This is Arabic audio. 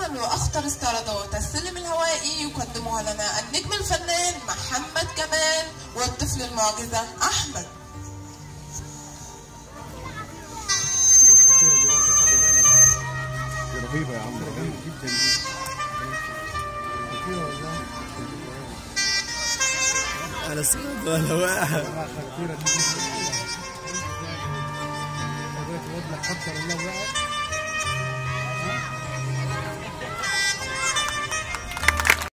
وأخطر استعراضات السلم الهوائي يقدمها لنا النجم الفنان محمد كمال والطفل المعجزة أحمد. دي رهيبة يا عم رهيبة جدا على صوت ولا واحد. خطيرة دي قدرة الواد الله وقع